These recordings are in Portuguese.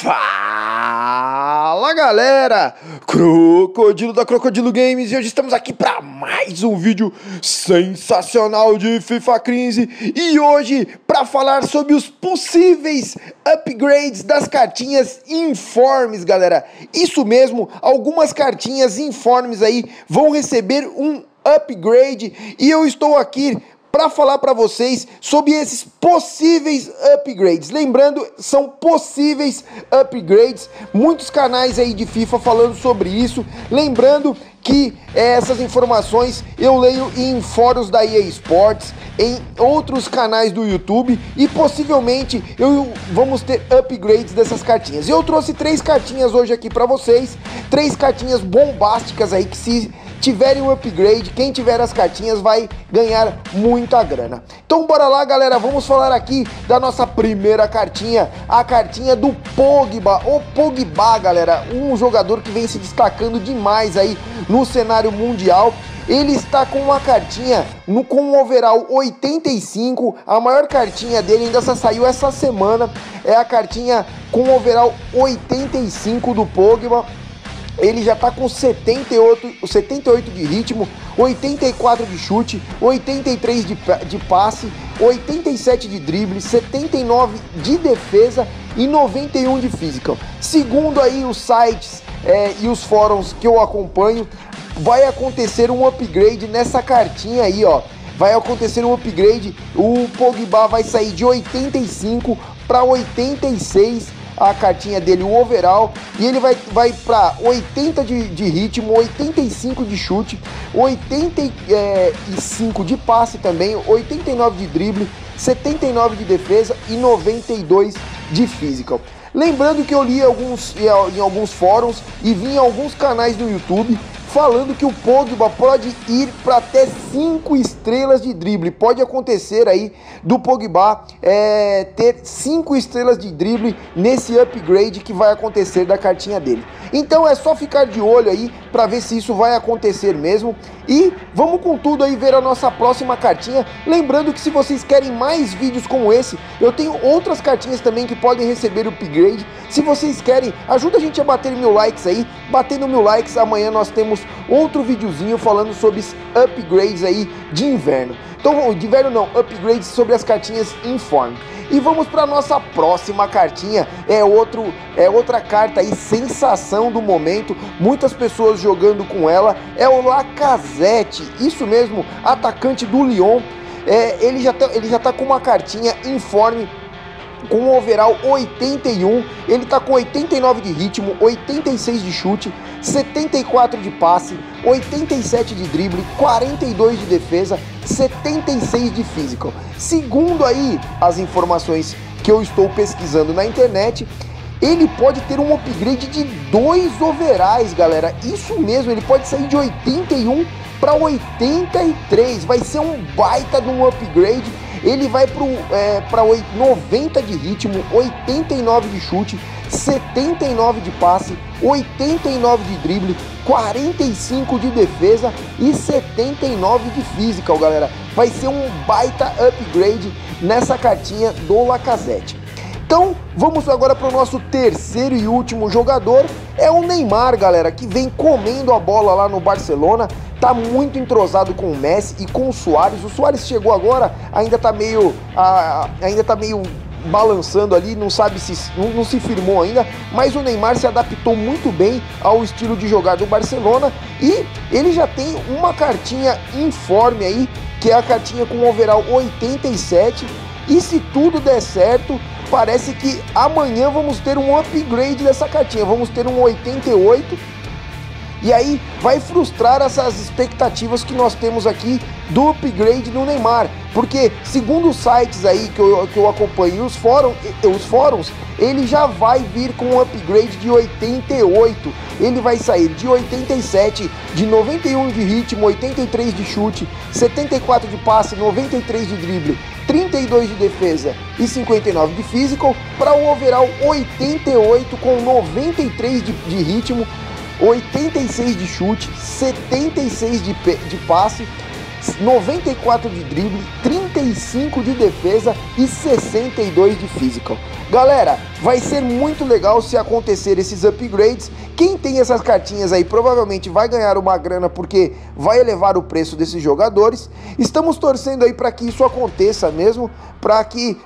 Fala galera, Crocodilo da Crocodilo Games e hoje estamos aqui para mais um vídeo sensacional de FIFA 15 e hoje para falar sobre os possíveis upgrades das cartinhas informes galera. Isso mesmo, algumas cartinhas informes aí vão receber um upgrade. E eu estou aqui para falar para vocês sobre esses possíveis upgrades. Lembrando, são possíveis upgrades. Muitos canais aí de FIFA falando sobre isso. Lembrando que essas informações eu leio em fóruns da EA Sports, em outros canais do YouTube e possivelmente eu vamos ter upgrades dessas cartinhas. Eu trouxe três cartinhas hoje aqui para vocês, três cartinhas bombásticas aí que se tiverem um upgrade, quem tiver as cartinhas vai ganhar muita grana. Então bora lá, galera, vamos falar aqui da nossa primeira cartinha, a cartinha do Pogba, o Pogba, galera, um jogador que vem se destacando demais aí no cenário mundial. Ele está com uma cartinha no, com um overall 85. A maior cartinha dele ainda só saiu essa semana. É a cartinha com overall 85 do Pogba ele já está com 78, 78 de ritmo, 84 de chute, 83 de, de passe, 87 de drible, 79 de defesa e 91 de física. Segundo aí os sites é, e os fóruns que eu acompanho, vai acontecer um upgrade nessa cartinha aí, ó. Vai acontecer um upgrade, o Pogba vai sair de 85 para 86 a cartinha dele, o overall, e ele vai, vai para 80 de, de ritmo, 85 de chute, 85 de passe também, 89 de drible, 79 de defesa e 92 de physical. Lembrando que eu li alguns, em alguns fóruns e vi em alguns canais do YouTube falando que o Pogba pode ir para até 5 estrelas de drible. Pode acontecer aí do Pogba é, ter 5 estrelas de drible nesse upgrade que vai acontecer da cartinha dele. Então é só ficar de olho aí para ver se isso vai acontecer mesmo. E vamos com tudo aí ver a nossa próxima cartinha. Lembrando que se vocês querem mais vídeos como esse, eu tenho outras cartinhas também que podem receber o upgrade. Se vocês querem, ajuda a gente a bater mil likes aí. Batendo mil likes, amanhã nós temos outro videozinho falando sobre upgrades aí de inverno. Então, de inverno não, upgrades sobre as cartinhas Inform. E vamos para nossa próxima cartinha. É outro, é outra carta aí sensação do momento. Muitas pessoas jogando com ela. É o Lacazette, isso mesmo, atacante do Lyon. É, ele já tá, ele já tá com uma cartinha informe com um overall 81, ele tá com 89 de ritmo, 86 de chute, 74 de passe, 87 de drible, 42 de defesa, 76 de physical. Segundo aí as informações que eu estou pesquisando na internet, ele pode ter um upgrade de dois overalls, galera. Isso mesmo, ele pode sair de 81 para 83. Vai ser um baita de um upgrade ele vai para é, 90 de ritmo, 89 de chute, 79 de passe, 89 de drible, 45 de defesa e 79 de physical, galera. Vai ser um baita upgrade nessa cartinha do Lacazette. Então, vamos agora para o nosso terceiro e último jogador, é o Neymar, galera, que vem comendo a bola lá no Barcelona, tá muito entrosado com o Messi e com o Soares. O Soares chegou agora, ainda tá meio ainda tá meio balançando ali, não sabe se não, não, se firmou ainda, mas o Neymar se adaptou muito bem ao estilo de jogar do Barcelona e ele já tem uma cartinha informe aí, que é a cartinha com overall 87. E se tudo der certo, parece que amanhã vamos ter um upgrade dessa cartinha. Vamos ter um 88 e aí vai frustrar essas expectativas que nós temos aqui do upgrade do Neymar. Porque, segundo os sites aí que eu, que eu acompanho os, fórum, os fóruns, ele já vai vir com um upgrade de 88. Ele vai sair de 87, de 91 de ritmo, 83 de chute, 74 de passe, 93 de drible, 32 de defesa e 59 de physical, para o overall 88 com 93 de, de ritmo, 86 de chute, 76 de, de passe, 94 de drible, 35 de defesa e 62 de physical. Galera, vai ser muito legal se acontecer esses upgrades. Quem tem essas cartinhas aí provavelmente vai ganhar uma grana porque vai elevar o preço desses jogadores. Estamos torcendo aí para que isso aconteça mesmo, para que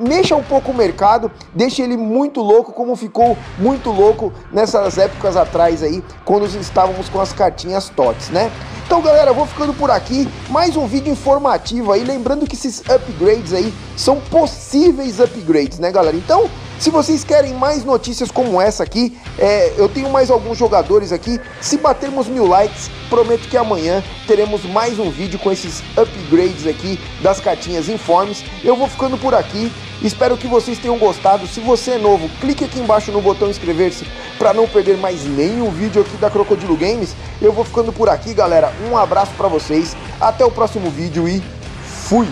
mexa um pouco o mercado, deixe ele muito louco como ficou muito louco nessas épocas atrás aí, quando estávamos com as cartinhas TOTS, né? Então, galera, vou ficando por aqui. Mais um vídeo informativo aí. Lembrando que esses upgrades aí são possíveis upgrades, né, galera? Então, se vocês querem mais notícias como essa aqui, é, eu tenho mais alguns jogadores aqui. Se batermos mil likes, prometo que amanhã teremos mais um vídeo com esses upgrades aqui das cartinhas informes. Eu vou ficando por aqui. Espero que vocês tenham gostado. Se você é novo, clique aqui embaixo no botão inscrever-se para não perder mais nenhum vídeo aqui da Crocodilo Games. Eu vou ficando por aqui, galera. Um abraço para vocês. Até o próximo vídeo e fui!